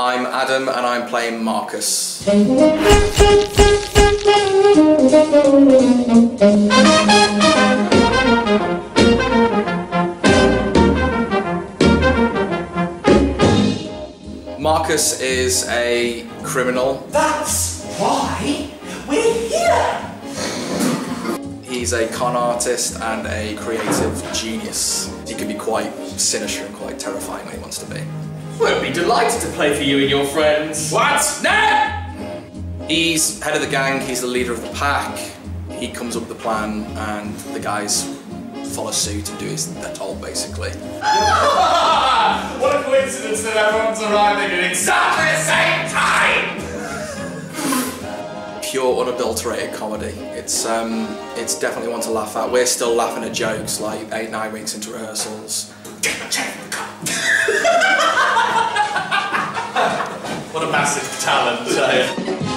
I'm Adam and I'm playing Marcus. Marcus is a criminal. That's why we're here. He's a con artist and a creative genius. He can be quite sinister and quite terrifying when he wants to be. We'll be delighted to play for you and your friends. What? No! He's head of the gang, he's the leader of the pack. He comes up with the plan and the guys follow suit and do as they're told basically. what a coincidence that everyone's arriving at exactly the same time! Pure unadulterated comedy. It's um it's definitely one to laugh at. We're still laughing at jokes like eight, nine weeks into rehearsals. massive talent. So.